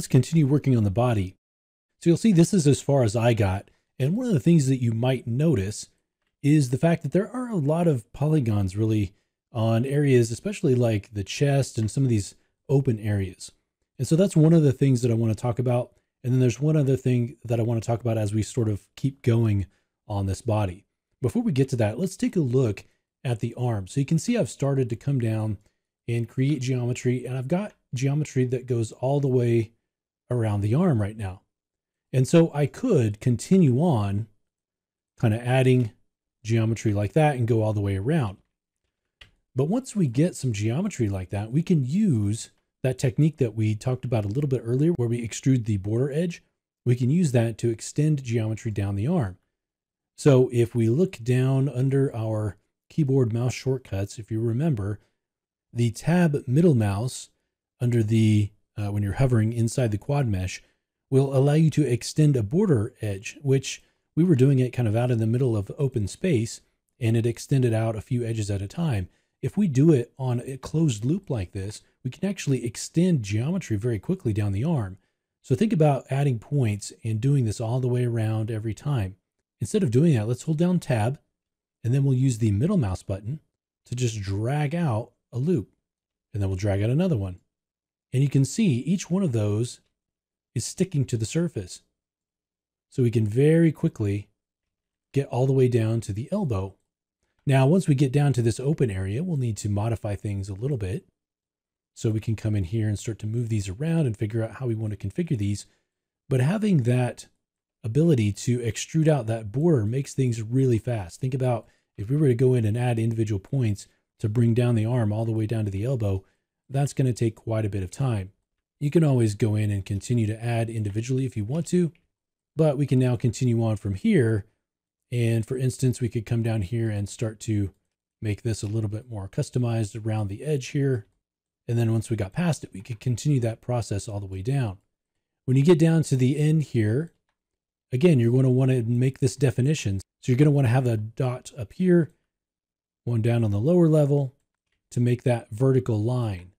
Let's continue working on the body. So you'll see this is as far as I got. And one of the things that you might notice is the fact that there are a lot of polygons really on areas, especially like the chest and some of these open areas. And so that's one of the things that I want to talk about. And then there's one other thing that I want to talk about as we sort of keep going on this body. Before we get to that, let's take a look at the arm. So you can see I've started to come down and create geometry and I've got geometry that goes all the way around the arm right now. And so I could continue on kind of adding geometry like that and go all the way around. But once we get some geometry like that, we can use that technique that we talked about a little bit earlier where we extrude the border edge. We can use that to extend geometry down the arm. So if we look down under our keyboard mouse shortcuts, if you remember, the tab middle mouse under the, uh, when you're hovering inside the quad mesh, will allow you to extend a border edge, which we were doing it kind of out in the middle of open space and it extended out a few edges at a time. If we do it on a closed loop like this, we can actually extend geometry very quickly down the arm. So think about adding points and doing this all the way around every time. Instead of doing that, let's hold down tab and then we'll use the middle mouse button to just drag out a loop and then we'll drag out another one. And you can see each one of those is sticking to the surface. So we can very quickly get all the way down to the elbow. Now, once we get down to this open area, we'll need to modify things a little bit. So we can come in here and start to move these around and figure out how we want to configure these. But having that ability to extrude out that border makes things really fast. Think about if we were to go in and add individual points to bring down the arm all the way down to the elbow, that's going to take quite a bit of time. You can always go in and continue to add individually if you want to, but we can now continue on from here. And for instance, we could come down here and start to make this a little bit more customized around the edge here. And then once we got past it, we could continue that process all the way down. When you get down to the end here, again, you're going to want to make this definition. So you're going to want to have a dot up here, one down on the lower level to make that vertical line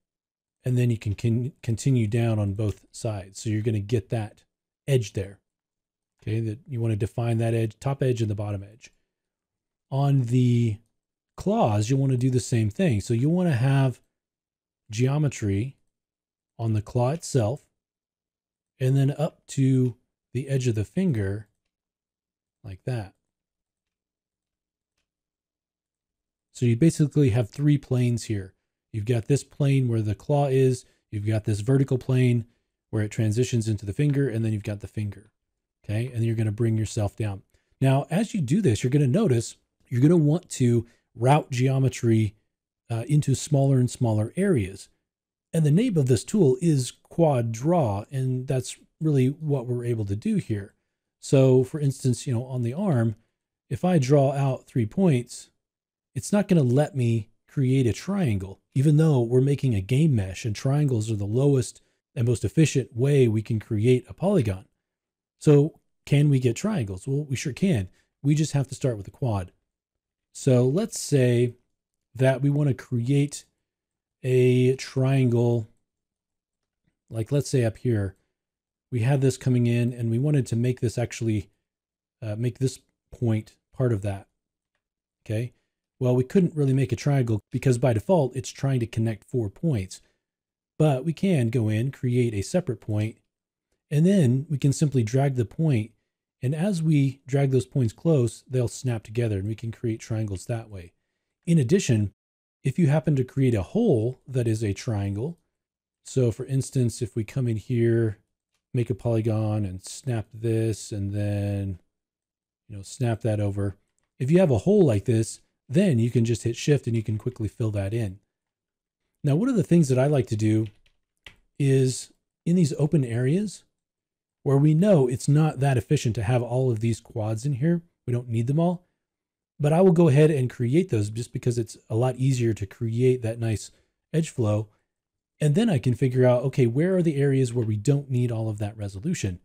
and then you can con continue down on both sides. So you're going to get that edge there. Okay, that you want to define that edge, top edge and the bottom edge. On the claws, you want to do the same thing. So you want to have geometry on the claw itself and then up to the edge of the finger like that. So you basically have three planes here. You've got this plane where the claw is, you've got this vertical plane where it transitions into the finger, and then you've got the finger. Okay, and you're going to bring yourself down. Now, as you do this, you're going to notice you're going to want to route geometry uh, into smaller and smaller areas. And the name of this tool is Quad Draw, and that's really what we're able to do here. So for instance, you know, on the arm, if I draw out three points, it's not going to let me create a triangle, even though we're making a game mesh and triangles are the lowest and most efficient way we can create a polygon. So can we get triangles? Well, we sure can. We just have to start with a quad. So let's say that we want to create a triangle, like let's say up here, we had this coming in and we wanted to make this actually, uh, make this point part of that. Okay. Well, we couldn't really make a triangle because by default, it's trying to connect four points. But we can go in, create a separate point, and then we can simply drag the point. And as we drag those points close, they'll snap together and we can create triangles that way. In addition, if you happen to create a hole that is a triangle, so for instance, if we come in here, make a polygon and snap this and then, you know, snap that over. If you have a hole like this, then you can just hit shift and you can quickly fill that in. Now, one of the things that I like to do is in these open areas where we know it's not that efficient to have all of these quads in here, we don't need them all, but I will go ahead and create those just because it's a lot easier to create that nice edge flow. And then I can figure out, okay, where are the areas where we don't need all of that resolution?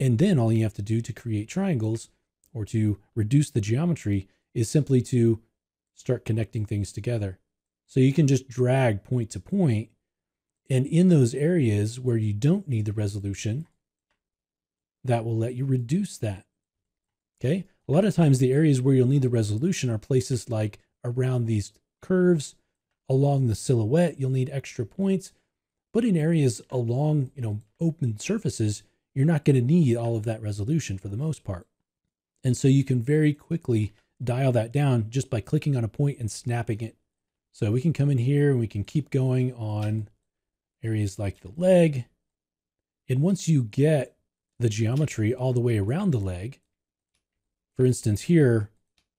And then all you have to do to create triangles or to reduce the geometry is simply to start connecting things together. So you can just drag point to point And in those areas where you don't need the resolution, that will let you reduce that. Okay. A lot of times the areas where you'll need the resolution are places like around these curves, along the silhouette, you'll need extra points. But in areas along, you know, open surfaces, you're not going to need all of that resolution for the most part. And so you can very quickly dial that down just by clicking on a point and snapping it. So we can come in here and we can keep going on areas like the leg. And once you get the geometry all the way around the leg, for instance, here,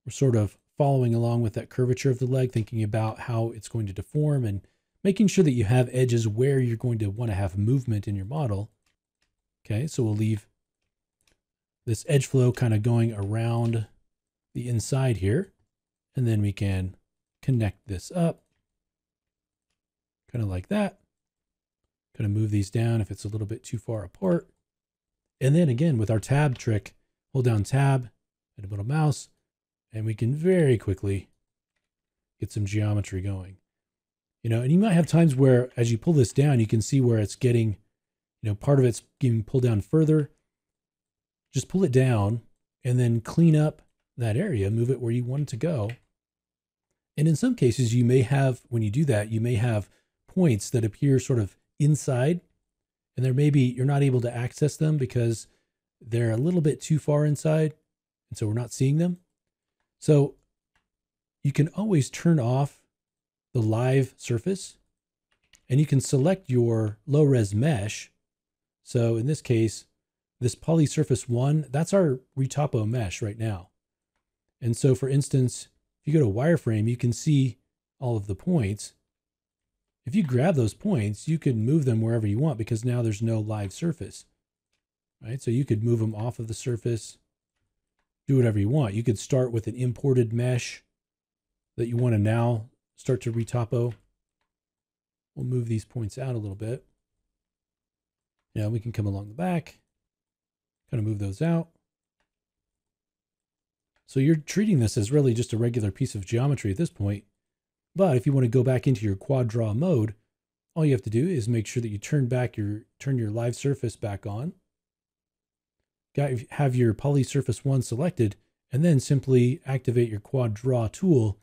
we're sort of following along with that curvature of the leg, thinking about how it's going to deform and making sure that you have edges where you're going to want to have movement in your model. Okay, so we'll leave this edge flow kind of going around the inside here. And then we can connect this up kind of like that. Kind of move these down if it's a little bit too far apart. And then again, with our tab trick, hold down tab and a little mouse, and we can very quickly get some geometry going. You know, and you might have times where as you pull this down, you can see where it's getting, you know, part of it's getting pulled down further. Just pull it down and then clean up that area, move it where you want it to go. And in some cases, you may have, when you do that, you may have points that appear sort of inside, and there may be, you're not able to access them because they're a little bit too far inside, and so we're not seeing them. So you can always turn off the live surface and you can select your low res mesh. So in this case, this poly surface one, that's our retopo mesh right now. And so for instance, if you go to wireframe, you can see all of the points. If you grab those points, you can move them wherever you want because now there's no live surface, right? So you could move them off of the surface, do whatever you want. You could start with an imported mesh that you want to now start to retopo. We'll move these points out a little bit. Now we can come along the back, kind of move those out. So you're treating this as really just a regular piece of geometry at this point. But if you want to go back into your quad draw mode, all you have to do is make sure that you turn back your turn your live surface back on. Got have your poly surface one selected, and then simply activate your quad draw tool.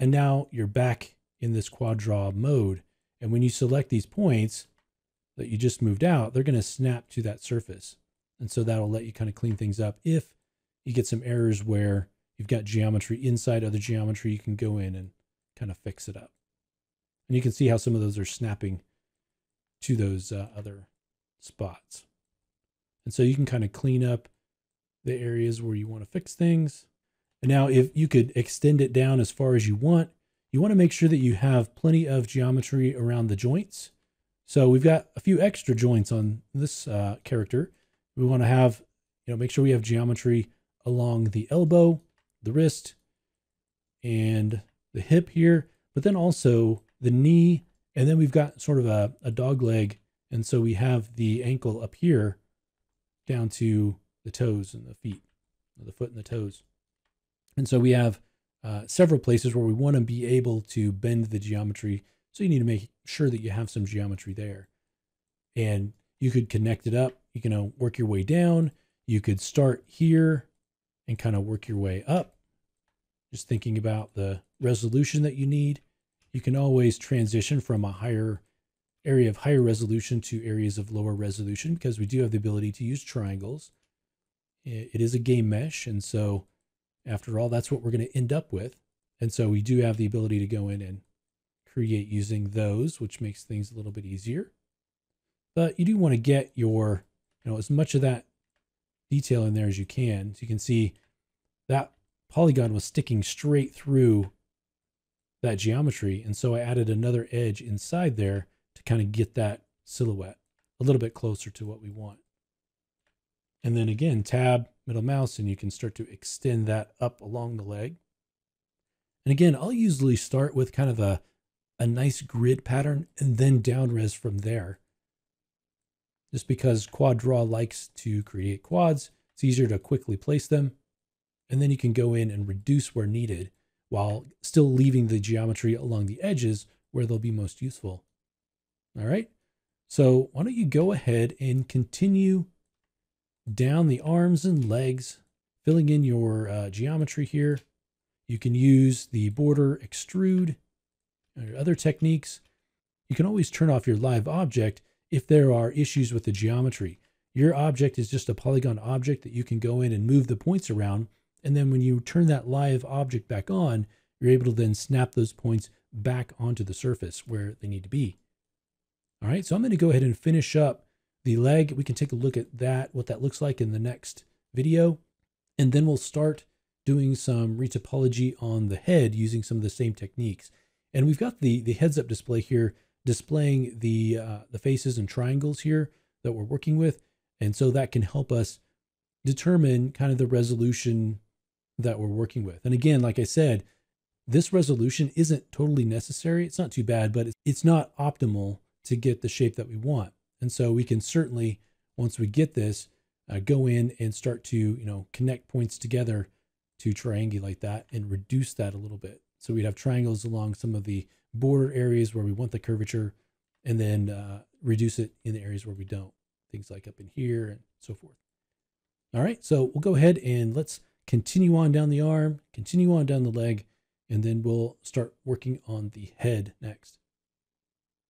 And now you're back in this quad draw mode. And when you select these points that you just moved out, they're going to snap to that surface. And so that'll let you kind of clean things up if you get some errors where you've got geometry inside other geometry, you can go in and kind of fix it up. And you can see how some of those are snapping to those uh, other spots. And so you can kind of clean up the areas where you want to fix things. And now if you could extend it down as far as you want, you want to make sure that you have plenty of geometry around the joints. So we've got a few extra joints on this uh, character. We want to have, you know, make sure we have geometry along the elbow, the wrist, and the hip here, but then also the knee. And then we've got sort of a, a dog leg. And so we have the ankle up here down to the toes and the feet, the foot and the toes. And so we have uh, several places where we want to be able to bend the geometry. So you need to make sure that you have some geometry there. And you could connect it up. You can work your way down. You could start here and kind of work your way up. Just thinking about the resolution that you need. You can always transition from a higher area of higher resolution to areas of lower resolution because we do have the ability to use triangles. It is a game mesh. And so after all, that's what we're going to end up with. And so we do have the ability to go in and create using those, which makes things a little bit easier. But you do want to get your, you know, as much of that detail in there as you can. So you can see that polygon was sticking straight through that geometry. And so I added another edge inside there to kind of get that silhouette a little bit closer to what we want. And then again, tab, middle mouse, and you can start to extend that up along the leg. And again, I'll usually start with kind of a, a nice grid pattern and then down res from there just because Quad Draw likes to create quads. It's easier to quickly place them. And then you can go in and reduce where needed while still leaving the geometry along the edges where they'll be most useful. All right. So why don't you go ahead and continue down the arms and legs, filling in your uh, geometry here. You can use the border extrude or other techniques. You can always turn off your live object if there are issues with the geometry. Your object is just a polygon object that you can go in and move the points around. And then when you turn that live object back on, you're able to then snap those points back onto the surface where they need to be. All right, so I'm going to go ahead and finish up the leg. We can take a look at that, what that looks like in the next video. And then we'll start doing some retopology on the head using some of the same techniques. And we've got the, the heads up display here displaying the, uh, the faces and triangles here that we're working with. And so that can help us determine kind of the resolution that we're working with. And again, like I said, this resolution isn't totally necessary. It's not too bad, but it's not optimal to get the shape that we want. And so we can certainly, once we get this, uh, go in and start to, you know, connect points together to triangulate that and reduce that a little bit. So we'd have triangles along some of the border areas where we want the curvature and then uh, reduce it in the areas where we don't. Things like up in here and so forth. All right, so we'll go ahead and let's continue on down the arm, continue on down the leg, and then we'll start working on the head next.